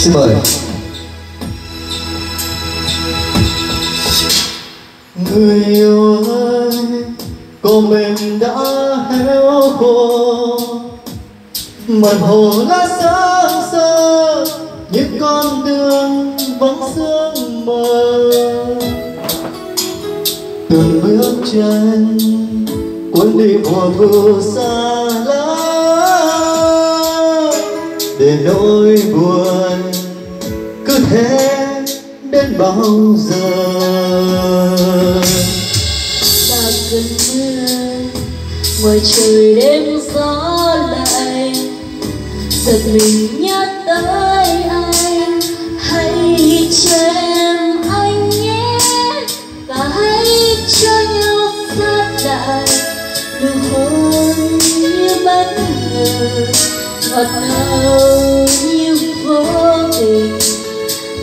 xin mời. Người yêu ơi, con mình đã héo khô. Mặt hồ lá sáng sơ những con đường vắng sương mờ. Từng bước chân, cuốn đi mùa thu xa. Để nỗi buồn cứ thế đến bao giờ. Ta cơn mưa ngoài trời đêm gió lạnh, giật mình nhớ tới anh, hãy cho em anh nhé, và hãy cho nhau sát lại nụ hôn như bất ngờ ngọt ngào như vô tình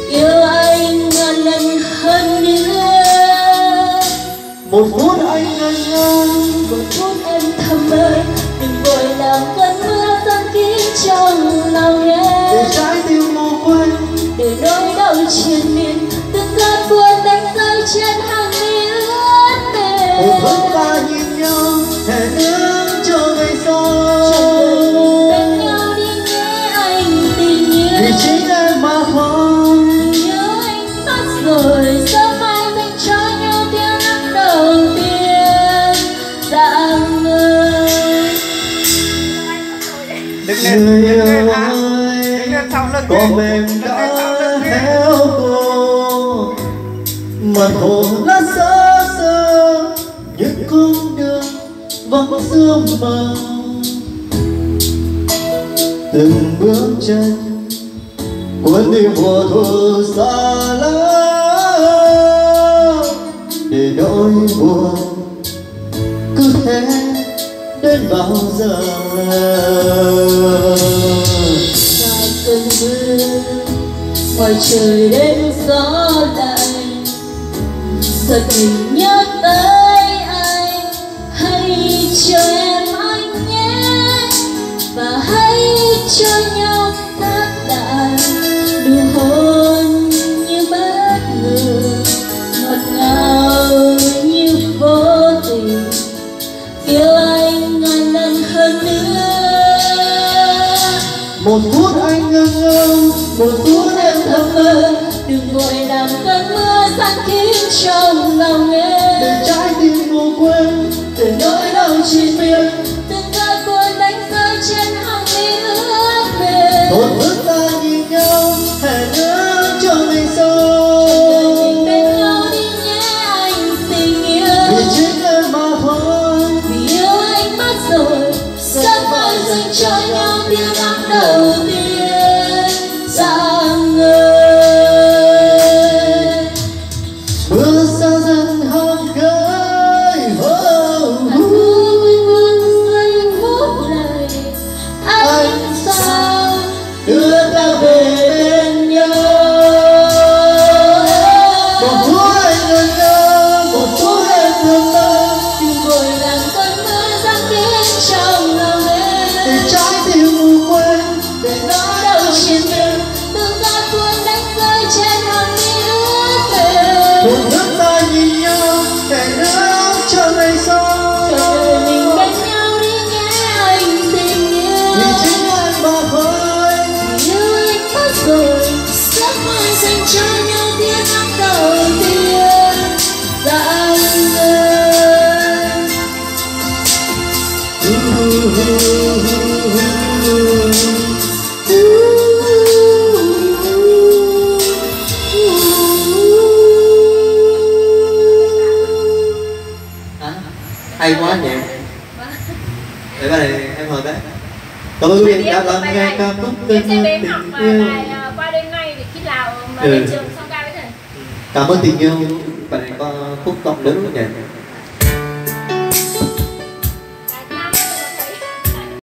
yêu anh ngàn lần hơn nữa. Một phút anh ngần ngơ một phút em thầm mơ. Đừng vội làm cơn mưa tan kín trong lòng để em trái tim mù quên để nỗi đau triền miên. Từng cơn buồn đánh rơi trên hàng mi ướt một phút mềm ta nhìn nhau hẹn ước người yêu ơi có mềm đã héo khô mặt hồ lá xa xơ những con đường vắng sương mờ từng bước chân cuốn đi mùa thu xa lắm để nỗi buồn cứ thế đến bao giờ và cơn mưa ngoài trời đêm gió lạnh. Giật mình nhớ tới anh, hãy cho em anh nhé. Và hãy cho nhau sát lại nụ hôn như bất ngờ ngọt ngào như vô tình, yêu một phút anh ngơ ngơ, một phút em thầm mơ. Đừng vội làm cơn mưa san kín trong lòng em. 嗯 ướt để ba này em hợp đấy. Cảm ơn quý vị đã lắng nghe ca khúc tên xem tình mà yêu. bài à, qua đêm ngay thì khi nào mà Ừ. trường xong ca với thầy cảm ơn tình yêu. Bạn này có khúc giọng nữ nhỉ